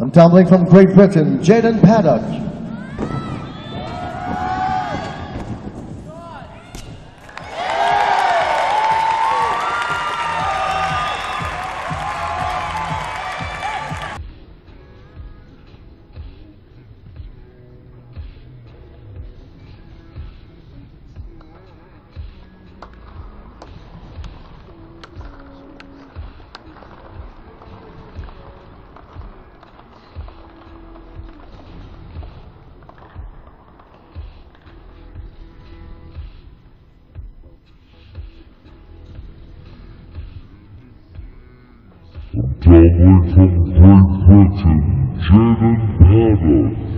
And tumbling from Great Britain, Jaden Paddock. Traveling from Great Britain, Jaden Paddock.